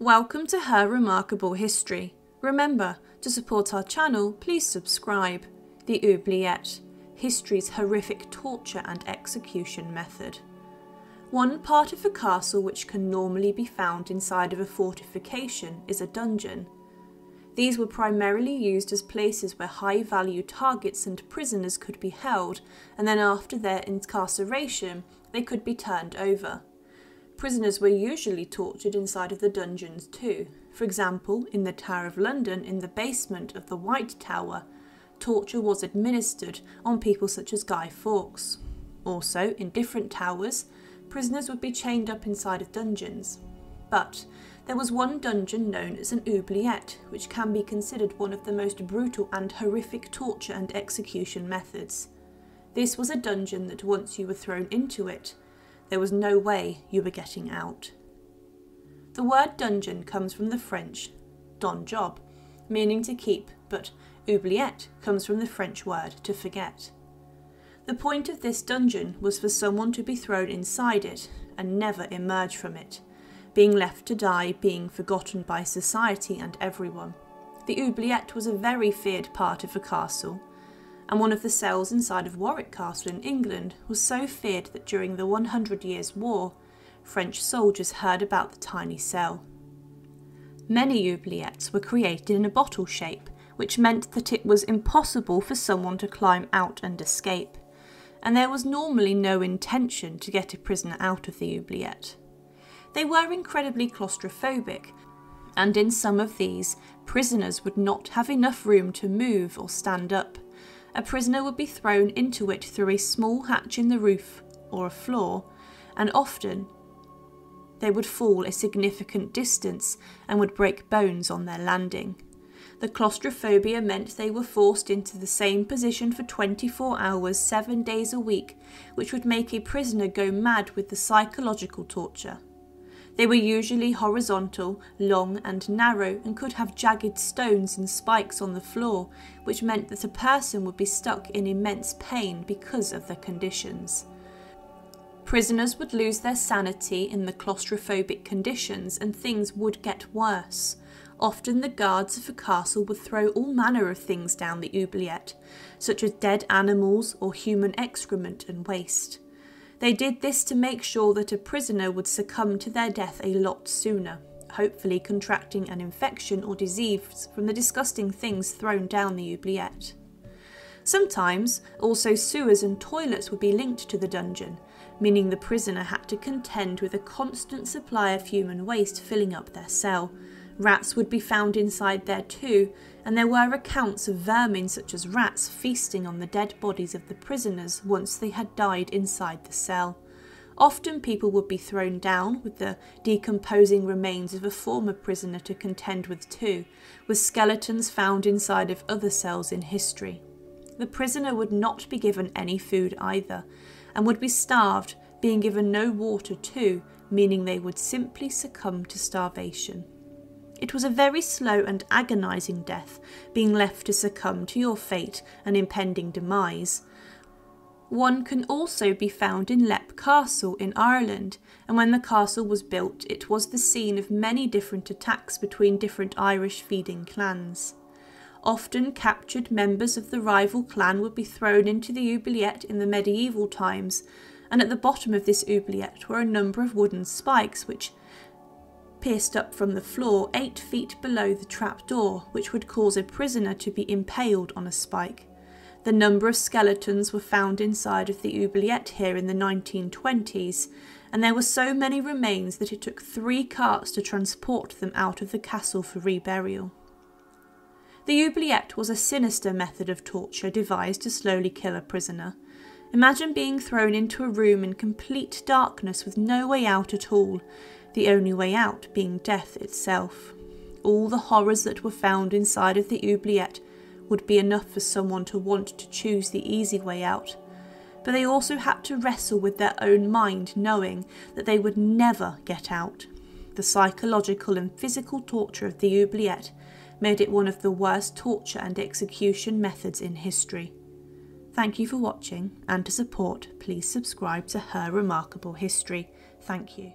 Welcome to Her Remarkable History. Remember, to support our channel, please subscribe. The oubliette, history's horrific torture and execution method. One part of a castle which can normally be found inside of a fortification is a dungeon. These were primarily used as places where high value targets and prisoners could be held, and then after their incarceration, they could be turned over. Prisoners were usually tortured inside of the dungeons too. For example, in the Tower of London, in the basement of the White Tower, torture was administered on people such as Guy Fawkes. Also, in different towers, prisoners would be chained up inside of dungeons. But there was one dungeon known as an oubliette, which can be considered one of the most brutal and horrific torture and execution methods. This was a dungeon that once you were thrown into it, there was no way you were getting out. The word dungeon comes from the French donjon, meaning to keep, but oubliette comes from the French word to forget. The point of this dungeon was for someone to be thrown inside it and never emerge from it, being left to die, being forgotten by society and everyone. The oubliette was a very feared part of a castle, and one of the cells inside of Warwick Castle in England was so feared that during the 100 Years' War, French soldiers heard about the tiny cell. Many oubliettes were created in a bottle shape, which meant that it was impossible for someone to climb out and escape, and there was normally no intention to get a prisoner out of the oubliette. They were incredibly claustrophobic, and in some of these, prisoners would not have enough room to move or stand up, a prisoner would be thrown into it through a small hatch in the roof or a floor, and often they would fall a significant distance and would break bones on their landing. The claustrophobia meant they were forced into the same position for 24 hours, seven days a week, which would make a prisoner go mad with the psychological torture. They were usually horizontal, long, and narrow, and could have jagged stones and spikes on the floor, which meant that a person would be stuck in immense pain because of the conditions. Prisoners would lose their sanity in the claustrophobic conditions, and things would get worse. Often the guards of a castle would throw all manner of things down the oubliette, such as dead animals or human excrement and waste. They did this to make sure that a prisoner would succumb to their death a lot sooner, hopefully contracting an infection or disease from the disgusting things thrown down the oubliette. Sometimes, also sewers and toilets would be linked to the dungeon, meaning the prisoner had to contend with a constant supply of human waste filling up their cell. Rats would be found inside there too, and there were accounts of vermin such as rats feasting on the dead bodies of the prisoners once they had died inside the cell. Often people would be thrown down with the decomposing remains of a former prisoner to contend with too, with skeletons found inside of other cells in history. The prisoner would not be given any food either, and would be starved, being given no water too, meaning they would simply succumb to starvation. It was a very slow and agonising death, being left to succumb to your fate and impending demise. One can also be found in Leap Castle in Ireland, and when the castle was built, it was the scene of many different attacks between different Irish feeding clans. Often captured members of the rival clan would be thrown into the oubliette in the medieval times, and at the bottom of this oubliette were a number of wooden spikes which pierced up from the floor eight feet below the trap door, which would cause a prisoner to be impaled on a spike. The number of skeletons were found inside of the oubliette here in the 1920s, and there were so many remains that it took three carts to transport them out of the castle for reburial. The oubliette was a sinister method of torture devised to slowly kill a prisoner. Imagine being thrown into a room in complete darkness with no way out at all, the only way out being death itself. All the horrors that were found inside of the oubliette would be enough for someone to want to choose the easy way out, but they also had to wrestle with their own mind knowing that they would never get out. The psychological and physical torture of the oubliette made it one of the worst torture and execution methods in history. Thank you for watching, and to support, please subscribe to Her Remarkable History. Thank you.